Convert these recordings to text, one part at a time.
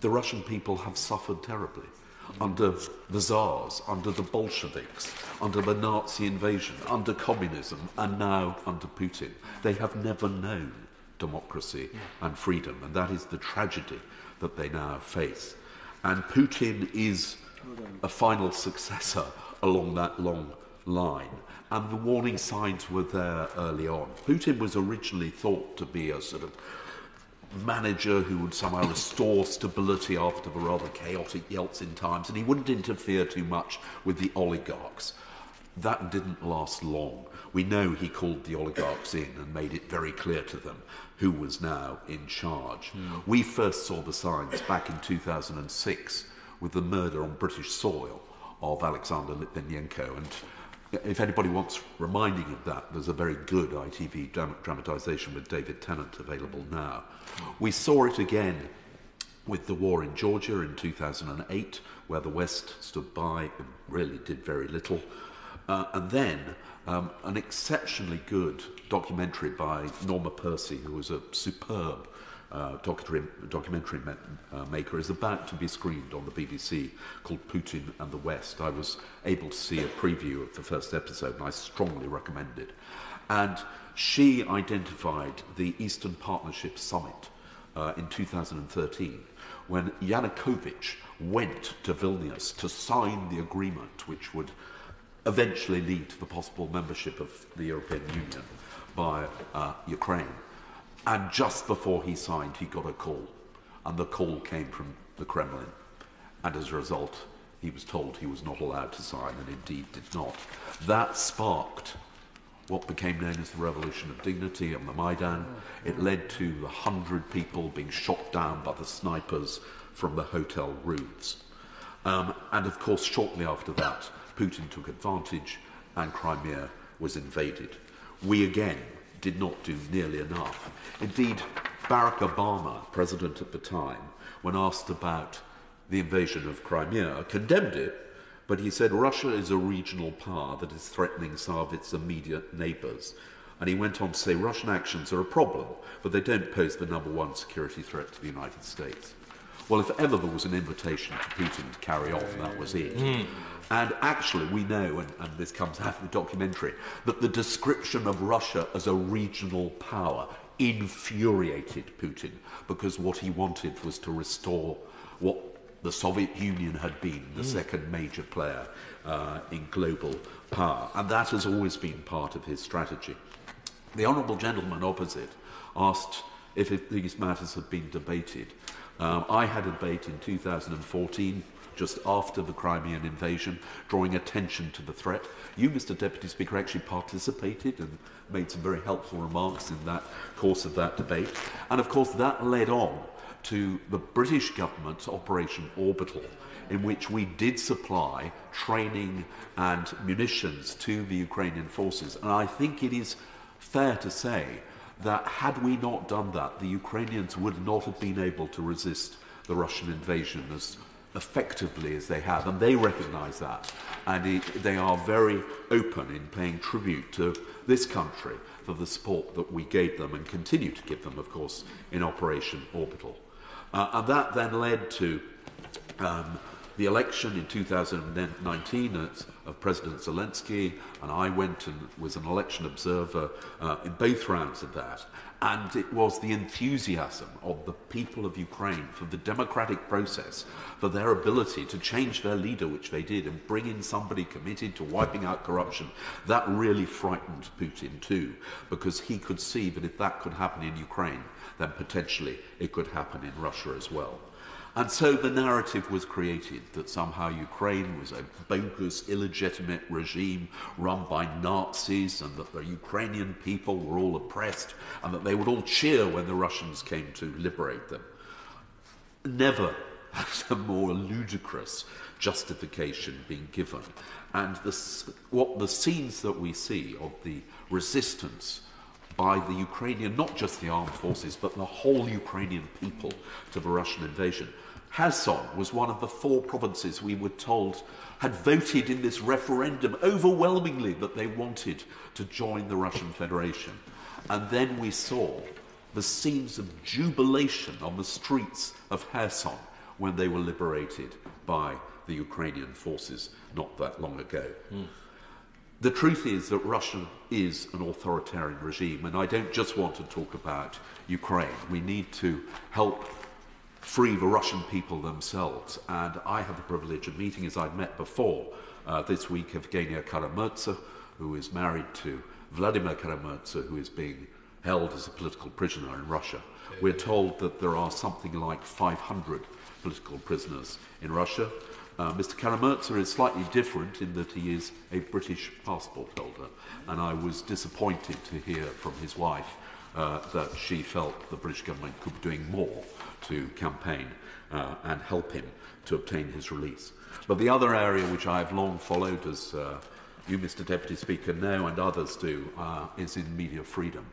the Russian people have suffered terribly under the Tsars, under the Bolsheviks, under the Nazi invasion, under communism, and now under Putin. They have never known democracy and freedom, and that is the tragedy that they now face. And Putin is a final successor along that long line. And the warning signs were there early on. Putin was originally thought to be a sort of manager who would somehow restore stability after the rather chaotic Yeltsin times, and he wouldn't interfere too much with the oligarchs. That didn't last long. We know he called the oligarchs in and made it very clear to them who was now in charge. Mm. We first saw the signs back in 2006 with the murder on British soil of Alexander Litvinenko. And if anybody wants reminding of that, there's a very good ITV dram dramatisation with David Tennant available now. We saw it again with the war in Georgia in 2008, where the West stood by and really did very little. Uh, and then um, an exceptionally good documentary by Norma Percy, who was a superb uh, documentary uh, maker, is about to be screened on the BBC called Putin and the West. I was able to see a preview of the first episode and I strongly recommend it. And she identified the Eastern Partnership Summit uh, in 2013 when Yanukovych went to Vilnius to sign the agreement which would eventually lead to the possible membership of the European Union by uh, Ukraine. And just before he signed, he got a call. And the call came from the Kremlin. And as a result, he was told he was not allowed to sign and indeed did not. That sparked what became known as the Revolution of Dignity on the Maidan. It led to the hundred people being shot down by the snipers from the hotel roofs. Um, and of course, shortly after that, Putin took advantage and Crimea was invaded. We again did not do nearly enough. Indeed, Barack Obama, president at the time, when asked about the invasion of Crimea, condemned it, but he said Russia is a regional power that is threatening some of its immediate neighbors. And he went on to say Russian actions are a problem, but they don't pose the number one security threat to the United States. Well, if ever there was an invitation to Putin to carry off, that was it. Mm. And actually, we know, and, and this comes out of the documentary, that the description of Russia as a regional power infuriated Putin because what he wanted was to restore what the Soviet Union had been the mm. second major player uh, in global power. And that has always been part of his strategy. The honourable gentleman opposite asked if if these matters had been debated. Um, I had a debate in 2014 just after the Crimean invasion, drawing attention to the threat. You, Mr Deputy Speaker, actually participated and made some very helpful remarks in that course of that debate. And of course, that led on to the British government's Operation Orbital, in which we did supply training and munitions to the Ukrainian forces. And I think it is fair to say that had we not done that, the Ukrainians would not have been able to resist the Russian invasion as effectively as they have, and they recognize that. And it, they are very open in paying tribute to this country for the support that we gave them and continue to give them, of course, in Operation Orbital. Uh, and that then led to um, the election in 2019 of President Zelensky, and I went and was an election observer uh, in both rounds of that. And it was the enthusiasm of the people of Ukraine for the democratic process, for their ability to change their leader, which they did, and bring in somebody committed to wiping out corruption. That really frightened Putin too, because he could see that if that could happen in Ukraine, then potentially it could happen in Russia as well. And so the narrative was created that somehow Ukraine was a bogus, illegitimate regime run by Nazis and that the Ukrainian people were all oppressed and that they would all cheer when the Russians came to liberate them. Never has a more ludicrous justification been given. And this, what the scenes that we see of the resistance by the Ukrainian, not just the armed forces, but the whole Ukrainian people to the Russian invasion. Kherson was one of the four provinces we were told had voted in this referendum overwhelmingly that they wanted to join the Russian Federation. And then we saw the scenes of jubilation on the streets of Kherson when they were liberated by the Ukrainian forces not that long ago. Mm. The truth is that Russia is an authoritarian regime, and I don't just want to talk about Ukraine. We need to help free the Russian people themselves. And I have the privilege of meeting, as I've met before uh, this week, Evgenia Karamurza, who is married to Vladimir Karamurza, who is being held as a political prisoner in Russia. We're told that there are something like 500 political prisoners in Russia. Uh, Mr. Karamerza is slightly different in that he is a British passport holder, and I was disappointed to hear from his wife uh, that she felt the British government could be doing more to campaign uh, and help him to obtain his release. But the other area which I have long followed, as uh, you, Mr. Deputy Speaker, know and others do, uh, is in media freedom.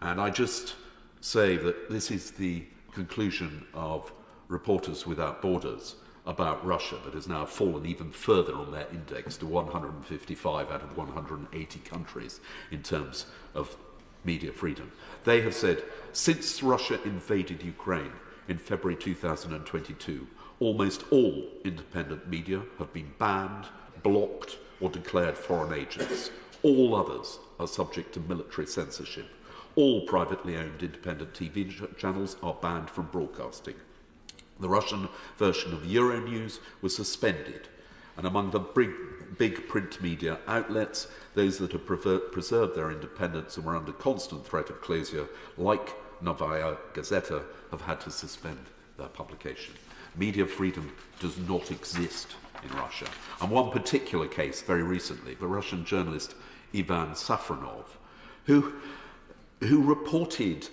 And I just say that this is the conclusion of Reporters Without Borders about Russia that has now fallen even further on their index to 155 out of 180 countries in terms of media freedom. They have said since Russia invaded Ukraine in February 2022, almost all independent media have been banned, blocked, or declared foreign agents. All others are subject to military censorship. All privately owned independent TV channels are banned from broadcasting. The Russian version of Euronews was suspended, and among the big, big print media outlets, those that have preserved their independence and were under constant threat of closure, like Novaya Gazeta, have had to suspend their publication. Media freedom does not exist in Russia. And one particular case very recently, the Russian journalist Ivan Safronov, who, who reported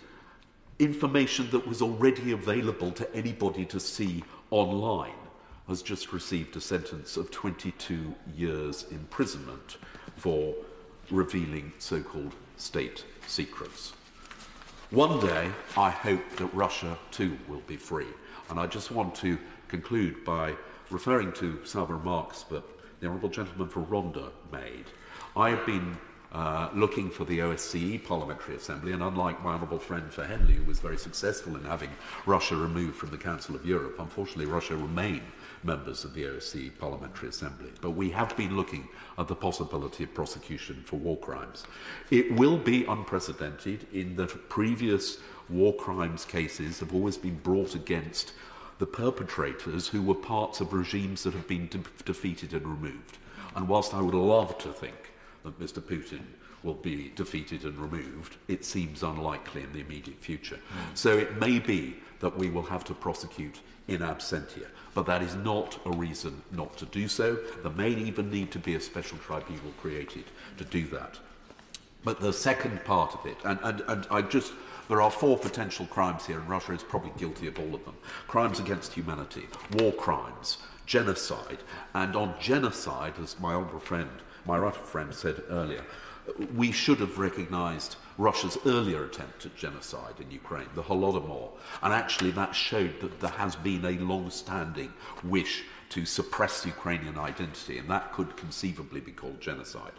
information that was already available to anybody to see online has just received a sentence of 22 years imprisonment for revealing so-called state secrets. One day, I hope that Russia too will be free. And I just want to conclude by referring to some remarks that the Honourable Gentleman for Rhondda made. I have been uh, looking for the OSCE Parliamentary Assembly, and unlike my honourable friend for Henley, who was very successful in having Russia removed from the Council of Europe, unfortunately Russia remain members of the OSCE Parliamentary Assembly. But we have been looking at the possibility of prosecution for war crimes. It will be unprecedented in that previous war crimes cases have always been brought against the perpetrators who were parts of regimes that have been de defeated and removed. And whilst I would love to think that Mr. Putin will be defeated and removed, it seems unlikely in the immediate future. Mm. So it may be that we will have to prosecute in absentia, but that is not a reason not to do so. There may even need to be a special tribunal created to do that. But the second part of it, and, and, and I just There are four potential crimes here, and Russia is probably guilty of all of them. Crimes against humanity, war crimes, genocide, and on genocide, as my old friend my right friend said earlier, we should have recognised Russia's earlier attempt at genocide in Ukraine, the Holodomor. And actually, that showed that there has been a long standing wish to suppress Ukrainian identity, and that could conceivably be called genocide.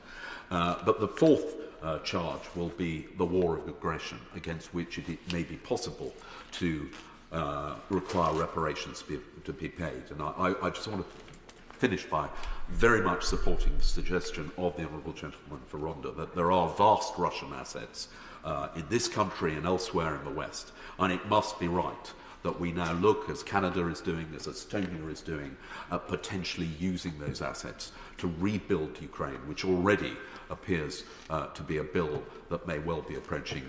Uh, but the fourth uh, charge will be the war of aggression, against which it, it may be possible to uh, require reparations to be, to be paid. And I, I, I just want to finish by very much supporting the suggestion of the Honourable Gentleman for Ronda that there are vast Russian assets uh, in this country and elsewhere in the West, and it must be right that we now look, as Canada is doing, as Estonia is doing, at potentially using those assets to rebuild Ukraine, which already appears uh, to be a bill that may well be approaching